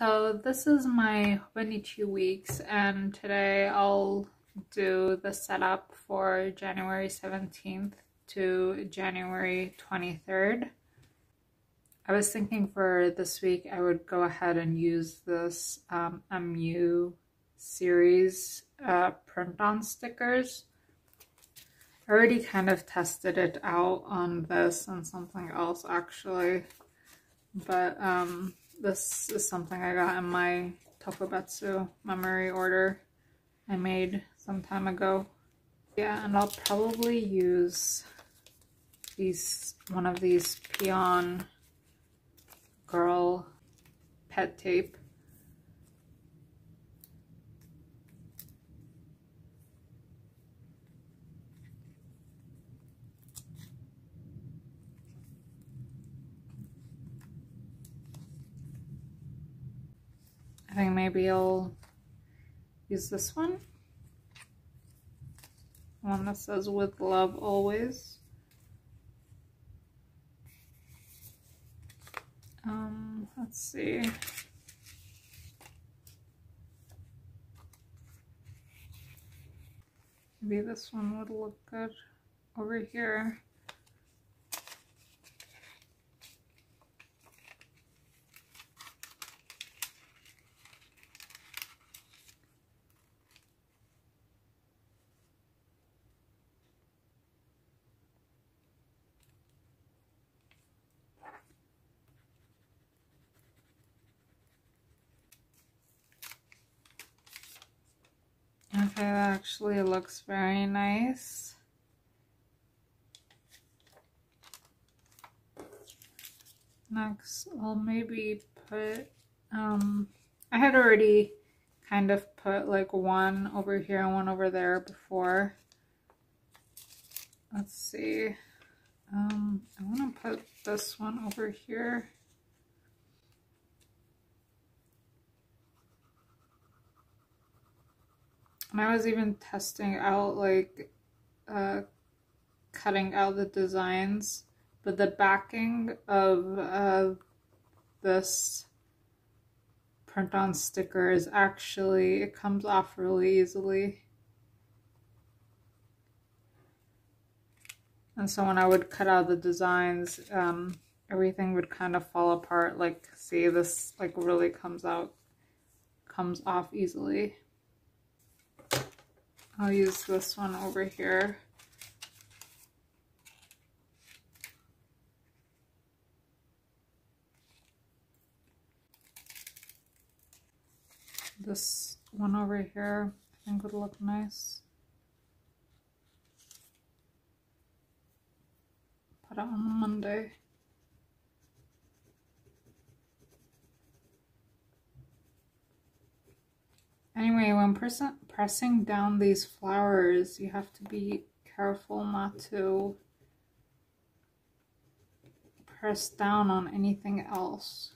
So this is my Hobonichi weeks and today I'll do the setup for January 17th to January 23rd. I was thinking for this week I would go ahead and use this um, MU series uh, print-on stickers. I already kind of tested it out on this and something else actually, but um, this is something I got in my Tokubetsu memory order I made some time ago. Yeah, and I'll probably use these one of these Pion Girl pet tape maybe I'll use this one. One that says with love always. Um, let's see. Maybe this one would look good over here. Okay, that actually looks very nice. Next, I'll maybe put, um, I had already kind of put like one over here and one over there before. Let's see. Um, I want to put this one over here. And I was even testing out like uh, cutting out the designs, but the backing of uh, this print on sticker is actually, it comes off really easily. And so when I would cut out the designs, um, everything would kind of fall apart. Like, see, this like really comes out, comes off easily. I'll use this one over here. This one over here I think would look nice. Put it on Monday. Anyway, when pressing down these flowers, you have to be careful not to press down on anything else.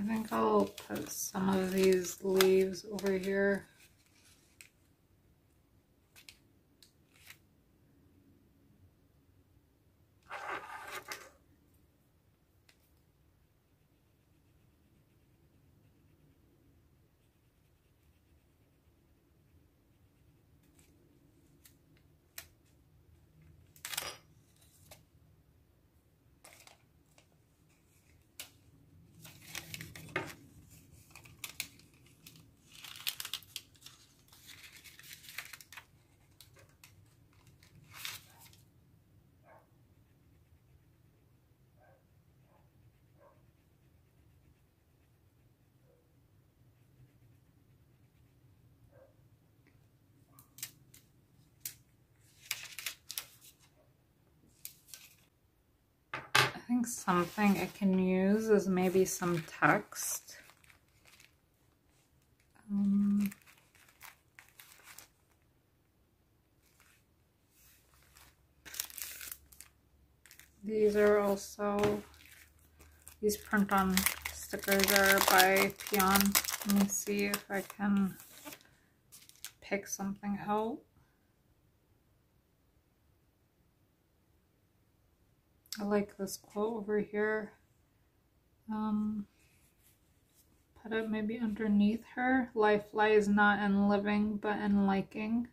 I think I'll put some of these leaves over here. Think something I can use is maybe some text. Um, these are also, these print on stickers are by Pion. Let me see if I can pick something out. I like this quote over here. Um, put it maybe underneath her. Life lies not in living, but in liking.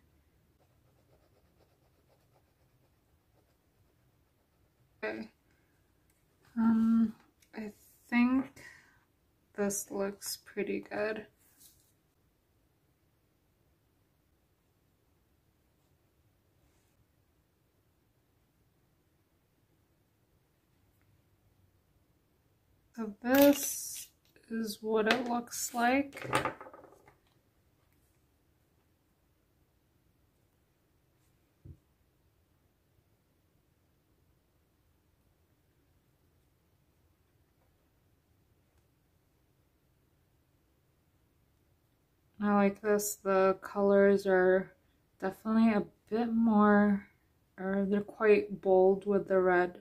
Okay. Um, I think this looks pretty good. This is what it looks like. I like this. The colors are definitely a bit more, or they're quite bold with the red.